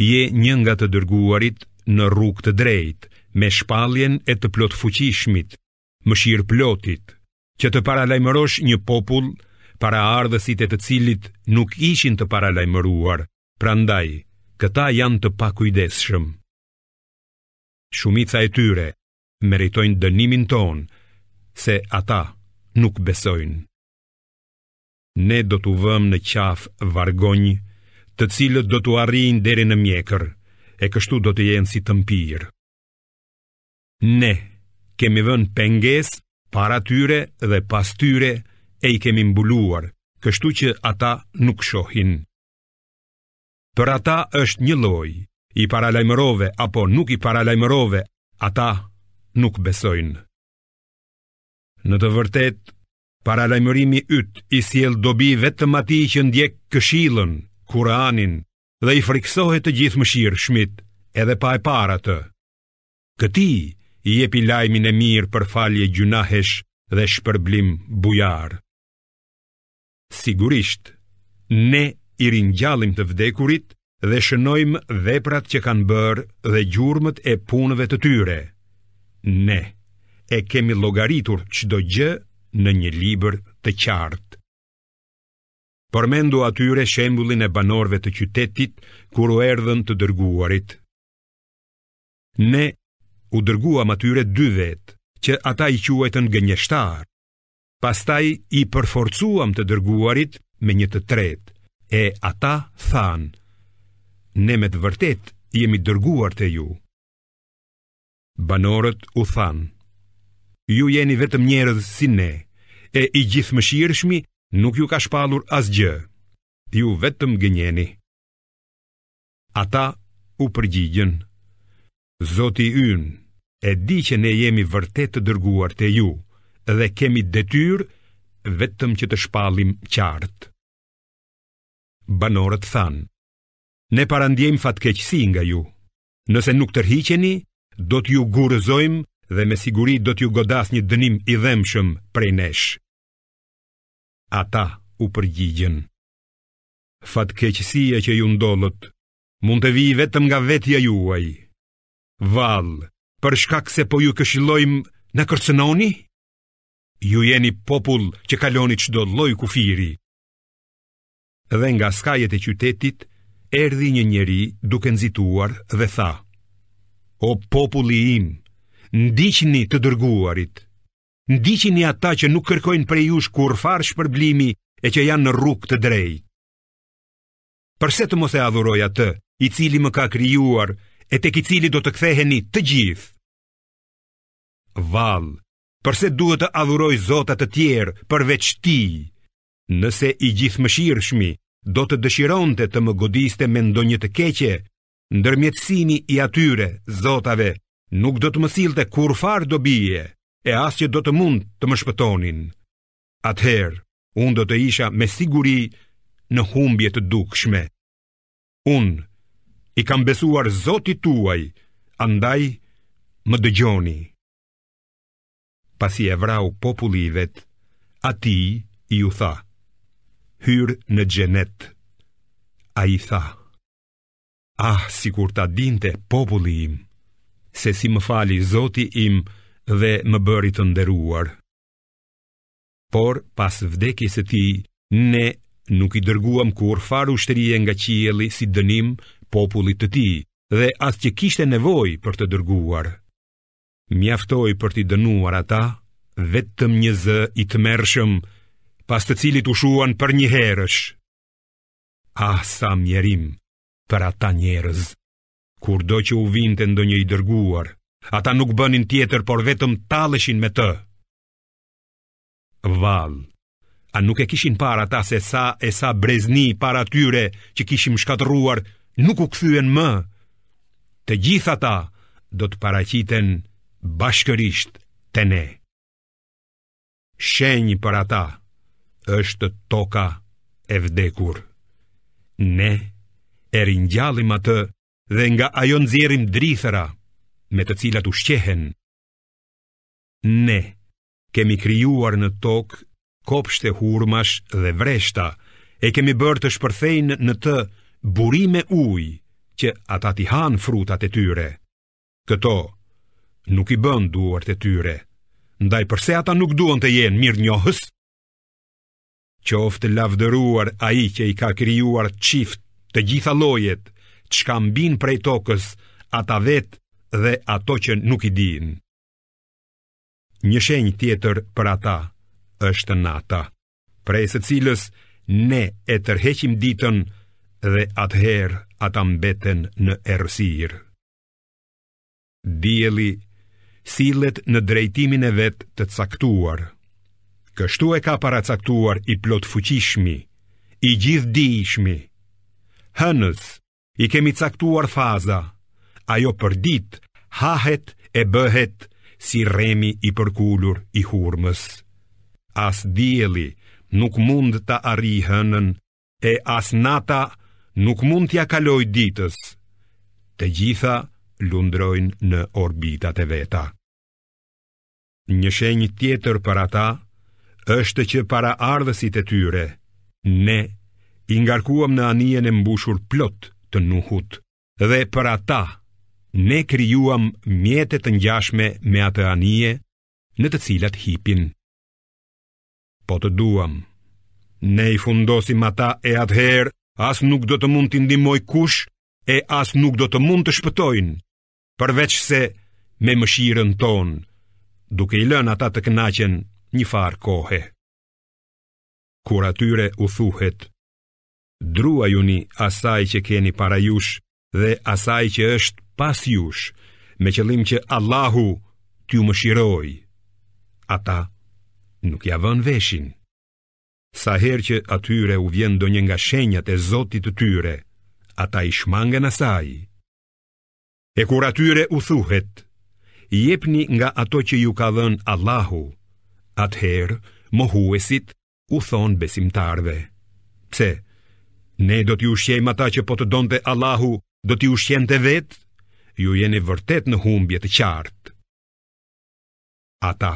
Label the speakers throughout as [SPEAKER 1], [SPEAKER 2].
[SPEAKER 1] je një nga të dërguarit në rrugë të drejtë, me shpalljen e të Plotfuqishmit, Mëshirëplotit, që të paralajmërosh një popull, paraardhësit e të cilit nuk ishin të paralajmëruar, prandaj, këta janë të pakujdesshëm. Shumica e tyre meritojnë dënimin tonë, se ata nuk besojnë. Ne do t'u vëmë në qafë vargonj, të cilët do t'u arrijnë deri në mjekër, e kështu do të jenë si të mpirë. Ne kemi vënë pengesë para tyre dhe pas tyre e i kemi mbuluar, kështu që ata nuk shohin. Për ata është njëlloj, i paralajmërove apo nuk i paralajmërove, ata nuk besojnë. Në të vërtetë, Paralajmërimi yt i sjell dobi vetëm atij që ndjek këshillën, Kur'anin dhe i frikësohet të Gjithëmëshirshmit edhe pa e parë atë. Këtij i jepi lajmin e mirë për falje gjynahesh dhe shpërblim bujar. Sigurisht, ne i ringjallim të vdekurit dhe shënojmë veprat që kanë bërë dhe gjurmët e punëve të tyre. Ne e kemi llogaritur çdo gjë në një libër të qartë. Përmendu atyre shembullin e banorëve të qytetit kur u erdhën të dërguarit. Ne u dërguam atyre dy vetë që ata i quajtën gënjeshtarë, Pastaj i përforcuam të dërguarit me një të tretë, e ata thanë, ne me të vërtetë jemi dërguar te ju. Banorët u thanë, ju jeni vetëm njerëz si ne, e i Gjithëmëshirshmi nuk ju ka shpallur asgjë, ju vetëm gënjeni. Ata u përgjigjën, Zoti ynë e di që ne jemi vërtet të dërguar te ju dhe kemi detyrë vetëm që të shpallim qartë. Banorët thanë, ne parandiejmë fatkeqësi nga ju, nëse nuk tërhiqeni, do t'ju gurëzojmë dhe me siguri do t'ju godasë një dënim i dhembshëm prej nesh. Ata u përgjigjën, fatkeqësia që ju ndollët mund të vijë vetëm nga vetja juaj. Vallë, për shkak se po ju këshillojmë na kërcënoni? Ju jeni popull që kaloni çdo lloj kufiri. Dhe nga skajet e qytetit erdhi një njeri duke nxituar dhe tha: O populli im, ndiqni të dërguarit. Ndiqni ata që nuk kërkojnë prej jush kurrfarë shpërblimi e që janë në rrugë të drejtë. Përse të mos e adhuroj atë, i cili më ka krijuar, e tek i cili do të ktheheni të gjithë? Vallë, përse duhet të adhuroj zota të tjerë përveç tij? Nëse i Gjithëmëshirshmi, do të dëshironte të më godiste me ndonjë të keqe, ndërmjetësimi i atyre, zotave, nuk do të më sillte kurrfarë dobie, e as që do të mund të më shpëtonin. atëherë unë do të isha me siguri në humbje të dukshme. Unë i kam besuar Zotit tuaj, andaj më dëgjoni. Pasi e vrau populli i vet, atij iu tha: Hyr në xhenet. Ai tha: Ah, sikur ta dinte populli im se si më fali Zoti im dhe më bëri të nderuar. Por pas vdekjes së tij, ne nuk i dërguam kurrfarë ushtrie nga qielli si dënim popullit të tij dhe as që kishte nevojë për të dërguar. Mjaftoi për t'i dënuar ata, vetëm një zë i tmerrshëm, pas të cilit u shuan përnjëherësh. Ah, sa mjerim për ata njerëz! Kurdo që u vinte ndonjë i dërguar, ata nuk bënin tjetër, por vetëm talleshin me të. Vallë, a nuk e kishin parë ata se sa e sa brezni para tyre që kishim shkatërruar nuk u kthyen më? Të gjithë ata do të paraqiten bashkërisht te ne. Shenjë për ata është toka e vdekur. Ne e ringjallim atë dhe nga ajo nxjerrim drithëra me të cilat ushqehen. Ne kemi krijuar në tokë kopshte hurmash dhe vreshta, e kemi bërë të shpërthejnë në të burime uji që ata t'i hanë frutat e tyre. Këto nuk i bënë duart e tyre, ndaj përse ata nuk duan të jenë mirënjohës? Qoftë lavdëruar ai që i ka krijuar çift të gjitha llojet, çka mbin prej tokës, ata vetë dhe ato që nuk i dinë. Një shenjë tjetër për ata është nata, prej së cilës ne e tërheqim ditën dhe atëherë ata mbeten në errësirë. Dielli sillet në drejtimin e vet të caktuar. Kështu e ka paracaktuar i Plotfuqishmi, i Gjithëdijshmi, hënës I kemi caktuar faza, ajo për ditë hahet e bëhet si rremi i përkulur i hurmës. As dielli nuk mund ta arrijë hënën e as nata nuk mund t'ia kalojë ditës. Të gjitha lundrojnë në orbitat e veta. Një shenjë tjetër për ata është që paraardhësit e tyre, ne i ngarkuam në anijen e mbushur plot të Nuhut dhe për ata ne krijuam mjete të ngjashme me atë anije në të cilat hipin. Po të duam, ne i fundosim ata e atëherë as nuk do të mund t'i ndihmojë kush e as nuk do të mund të shpëtojnë, përveçse me mëshirën tonë, duke i lënë ata të kënaqen njëfarë kohe. Kur atyre u thuhet, druajuni asaj që keni para jush dhe asaj që është pas jush, me qëllim që Allahu t'ju mëshirojë. Ata nuk ia vënë veshin. Sa herë që atyre u vjen ndonjë nga shenjat e Zotit të tyre, ata i shmangen asaj. E kur atyre u thuhet, jepni nga ato që ju ka dhënë Allahu, atëherë mohuesit u thonë besimtarëve. Pse? Ne do t'i ushqejmë ata që po të donte Allahu, do t'i ushqente vetë? Ju jeni vërtet në humbje të qartë. Ata,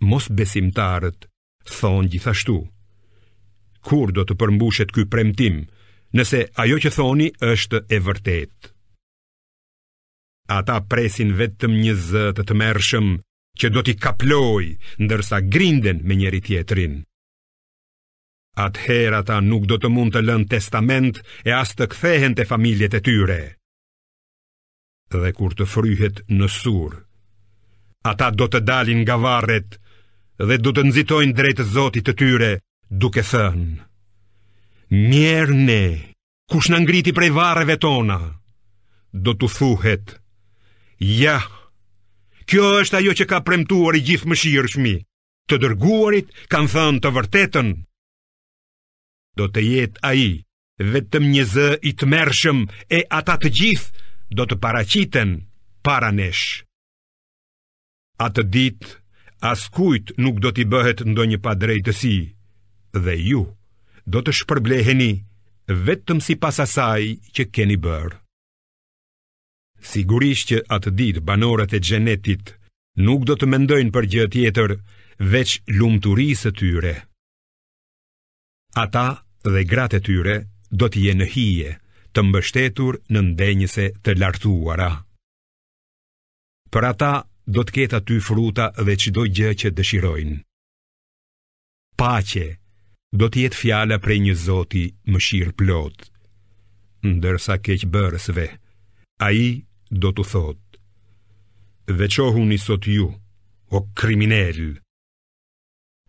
[SPEAKER 1] mosbesimtarët, Thonë gjithashtu, kur do të përmbushet ky premtim, nëse ajo që thoni është e vërtetë. Ata presin vetëm një zë të tmerrshëm që do t'i kaplojë ndërsa grinden me njëri-tjetrin. Atëherë ata nuk do të mund të lënë testament e as të kthehen te familjet e tyre. dhe kur të fryhet në sur. Ata do të dalin nga varret dhe do të nxitojnë drejt Zotit të tyre, duke thënë: Mjerë ne, kush na ngriti prej varreve tona? Do t'u thuhet: Ja, kjo është ajo që ka premtuar i Gjithëmëshirshmi. Të dërguarit kanë thënë të vërtetën. Do të jetë ai Vetëm një zë i tmerrshëm e ata të gjithë do të paraqiten para nesh. Atë ditë askujt nuk do t'i bëhet ndonjë padrejtësi dhe ju do të shpërbleheni vetëm sipas asaj që keni bërë. Sigurisht që atë ditë banorët e xhenetit nuk do të mendojnë për gjë tjetër veç lumturisë së tyre. Ata dhe gratë e tyre do të jenë në hije, të mbështetur në ndenjëse të lartuara. Për ata do të ketë aty fruta dhe çdo gjë që dëshirojnë. Paqe do të jetë fjala prej një Zoti mëshirëplotë. Ndërsa keqbërësve, ai do t'u thotë: Veçohuni sot ju, o kriminelë!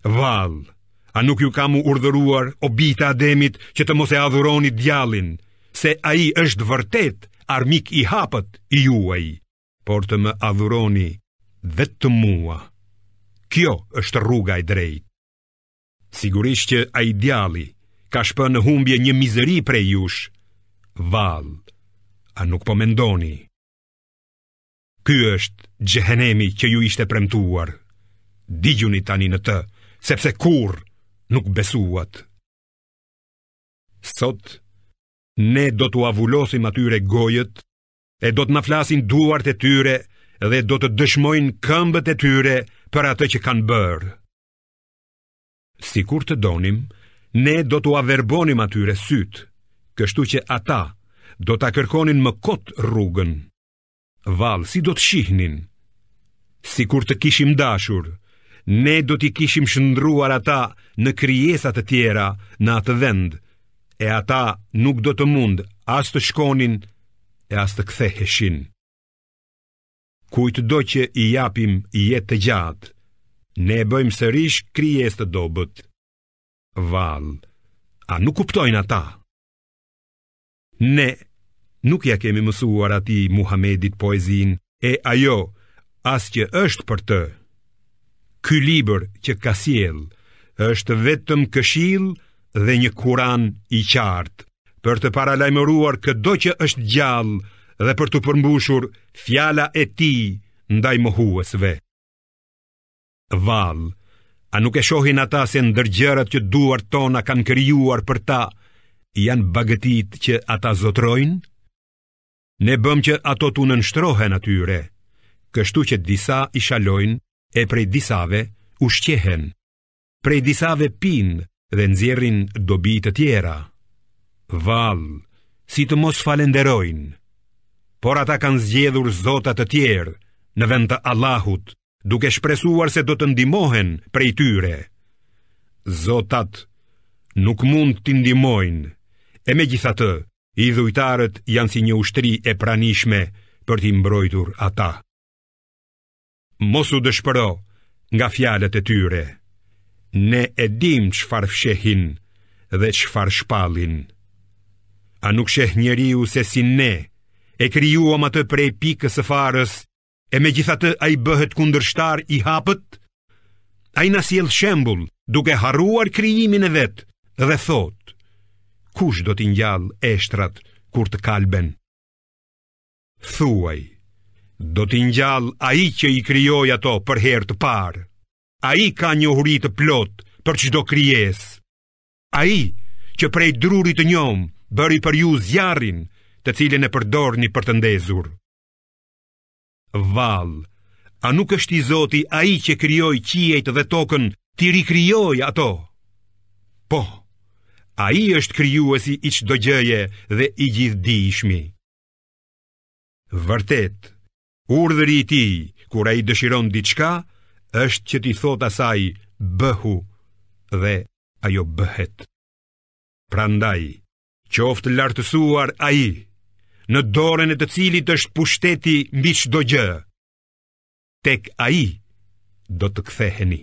[SPEAKER 1] Vallë, a nuk ju kam urdhëruar o bijtë e Ademit që të mos e adhuroni djallin, se ai është vërtet armik i hapët juaji, por të më adhuroni vetëm mua. Kjo është rruga e drejtë. Sigurisht që ai djalli ka shpënë në humbje një mizëri prej jush. Vallë, a nuk po mendoni? Ky është xhehenemi që ju ishte premtuar. Digjuni tani në të, sepse kurrë nuk besuat. Sot ne do t'ua vulosim atyre gojët e do të na flasin duart e tyre dhe do të dëshmojnë këmbët e tyre për atë që kanë bërë. Sikur të donim, ne do t'ua verbonim atyre sytë, kështu që ata do ta kërkonin më kot rrugën. Vallë, si do të shihnin? Sikur të kishim dashur, ne do t'i kishim shndërruar ata në krijesa të tjera në atë vend, e ata nuk do të mund as të shkonin e as të ktheheshin. Kujtdo që i japim jetë të gjatë, ne e bëjmë sërish krijesë të dobët. Vallë, a nuk kuptojnë ata? Ne nuk ia kemi mësuar atij Muhamedit poezinë e ajo as që është për të. Ky libër që ka sjellë është vetëm këshillë dhe një kuran i qartë për të paralajmëruar këdo që është gjallë dhe për t'u përmbushur fjala e tij ndaj mohuesve. Vallë, a nuk e shohin ata se ndër gjërat që duart tona kanë krijuar për ta, janë bagëtitë që ata zotërojnë? Ne bëmë që ato t'u nënshtrohen atyre, kështu që disa i shalojnë e prej disave ushqehen, prej disave pinë dhe nxjerrin dobi të tjera. Vallë, si të mos falënderojnë, por ata kanë zgjedhur zota të tjerë në vend të Allahut, duke shpresuar se do të ndihmohen prej tyre. Zotat nuk mund t'i ndihmojnë, e megjithatë, idhujtarët janë si një ushtri e pranishme për t'i mbrojtur ata. Mos u dëshpëro nga fjalët e tyre, ne e dimë çfarë fshehin dhe çfarë shpallin. A nuk sheh njeriu se si ne e krijuam atë prej pikës së farës e megjithatë ai bëhet kundërshtar i hapët, ai na sjell shembull duke harruar krijimin e vet dhe thotë, kush do t'i ngjallë eshtrat kur të kalben? Thuaj, do t'i ngjallë ai që i krijoi ato për herë të parë, ai ka njohuri të plotë për çdo krijesë, ai që prej drurit të njomë bëri për ju zjarrin të cilin e përdorni për të ndezur. Vallë, a nuk është i zoti ai që krijoi qiejt dhe tokën, t'i rikrijojë ato? Po. Ai është krijuesi i çdo gjëje dhe i gjithdijshmi. Vërtet, urdhri i tij kur ai dëshiron diçka është që t'i thotë asaj bëhu dhe ajo bëhet. Prandaj, Qoftë lartësuar ai, në dorën e të cilit është pushteti mbi çdo gjë. Tek ai do të ktheheni.